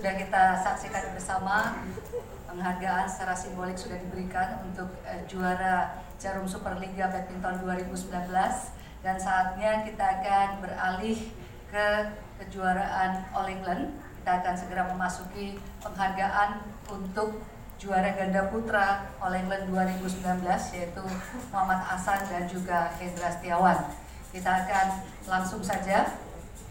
sudah kita saksikan bersama penghargaan secara simbolik sudah diberikan untuk uh, juara Jarum Superliga Badminton 2019 dan saatnya kita akan beralih ke kejuaraan All England. Kita akan segera memasuki penghargaan untuk juara ganda putra All England 2019 yaitu Muhammad Hasan dan juga Hendra Setiawan. Kita akan langsung saja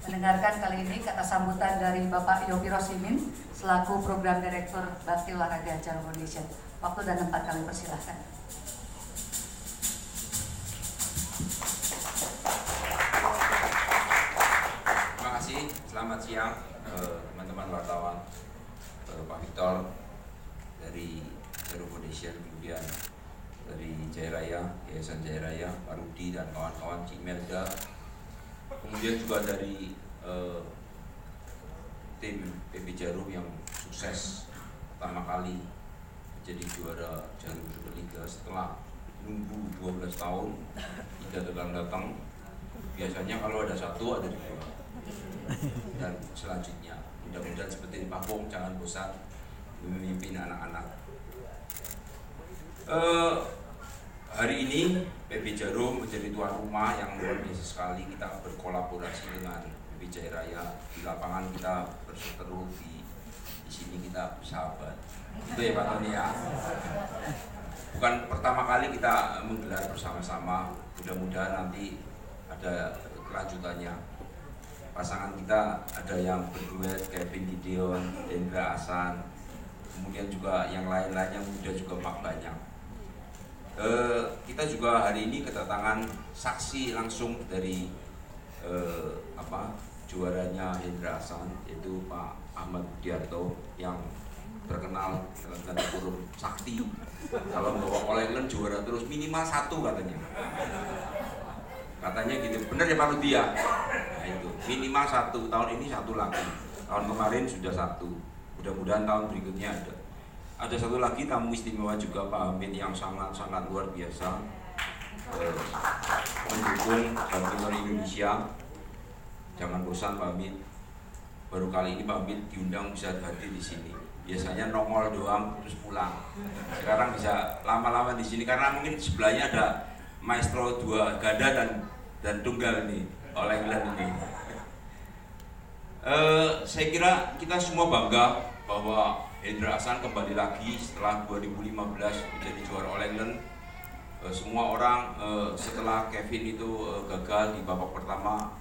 mendengarkan kali ini kata sambutan dari Bapak Yogi Rosimin selaku Program Direktur Bakti Olahraga Jarum Foundation. Waktu dan tempat kami persilahkan. Terima kasih, selamat siang eh, teman-teman uh, wartawan uh, Pak Victor dari Jarum Foundation kemudian dari Jaya Raya, Yayasan Jaya Raya, Pak Rudi dan kawan-kawan Cimelda kemudian juga dari uh, tim PB Jarum yang sukses pertama kali menjadi juara Jarum Superliga setelah nunggu 12 tahun tidak datang-datang biasanya kalau ada satu ada dua. Dan selanjutnya mudah-mudahan seperti Pak Bong jangan bosan memimpin anak-anak. Uh, hari ini PB Jarum menjadi tuan rumah yang luar biasa sekali. Kita berkolaborasi dengan PB Jaya Raya. Di lapangan kita berseteru di di sini kita bersahabat. Itu ya Pak Tony ya. Bukan pertama kali kita menggelar bersama-sama. Mudah-mudahan nanti ada kelanjutannya. Pasangan kita ada yang berduet Kevin Gideon, Hendra Asan kemudian juga yang lain-lainnya muda juga pak banyak Eh, kita juga hari ini kedatangan saksi langsung dari eh, apa juaranya Hendra Hasan yaitu Pak Ahmad Budiarto yang terkenal dalam tanda kurung sakti. Kalau bawa oleh juara terus minimal satu katanya. Katanya gitu. Benar ya Pak Rudi ya nah itu. Minimal satu. Tahun ini satu lagi. Tahun kemarin sudah satu. Mudah-mudahan tahun berikutnya ada ada satu lagi tamu istimewa juga Pak Hamid yang sangat-sangat luar biasa eh, mendukung badminton Indonesia. Jangan bosan Pak Hamid. Baru kali ini Pak Hamid diundang bisa hadir di sini. Biasanya nongol doang terus pulang. Sekarang bisa lama-lama di sini karena mungkin sebelahnya ada maestro dua gada dan dan tunggal nih oleh Glenn ini. Uh, saya kira kita semua bangga bahwa Hendra Hasan kembali lagi setelah 2015 menjadi juara All England. Uh, semua orang uh, setelah Kevin itu uh, gagal di babak pertama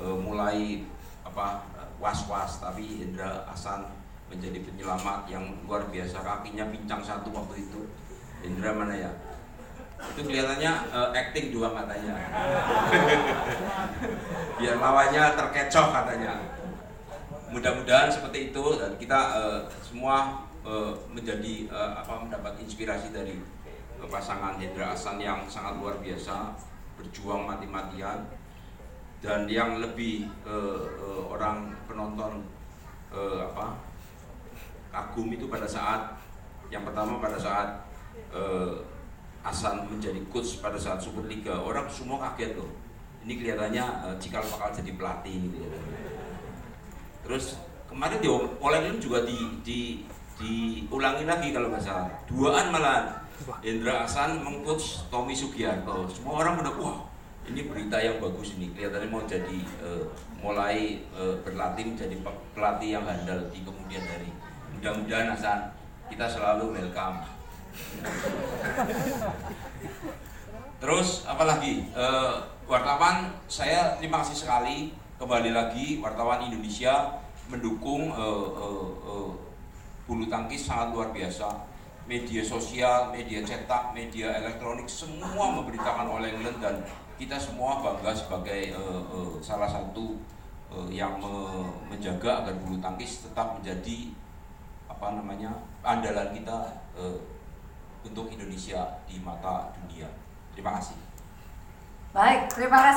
uh, mulai apa was-was. Tapi Hendra Hasan menjadi penyelamat yang luar biasa. Kakinya pincang satu waktu itu. Hendra mana ya? Itu kelihatannya uh, acting dua matanya biar lawannya terkecoh katanya mudah-mudahan seperti itu dan kita uh, semua uh, menjadi uh, apa mendapat inspirasi dari uh, pasangan Hendra Hasan yang sangat luar biasa berjuang mati-matian. Dan yang lebih uh, uh, orang penonton uh, apa kagum itu pada saat yang pertama pada saat uh, Hasan menjadi coach pada saat Superliga. Orang semua kaget loh. Ini kelihatannya uh, cikal bakal jadi pelatih ini kelihatannya terus kemarin di Oleng juga di, di diulangi lagi kalau nggak salah. Duaan malah Indra Hasan mengcoach Tommy Sugiarto semua orang pada wah ini berita yang bagus ini. Kelihatannya mau jadi uh, mulai uh, berlatih menjadi pelatih yang handal di kemudian hari. Mudah-mudahan Hasan kita selalu welcome. Terus apalagi uh, wartawan saya terima kasih sekali kembali lagi wartawan Indonesia mendukung uh, uh, uh, bulu tangkis sangat luar biasa. Media sosial, media cetak, media elektronik semua memberitakan oleh England dan kita semua bangga sebagai uh, uh, salah satu uh, yang me menjaga agar bulu tangkis tetap menjadi apa namanya andalan kita uh, untuk Indonesia di mata dunia. Terima kasih. Baik, terima kasih.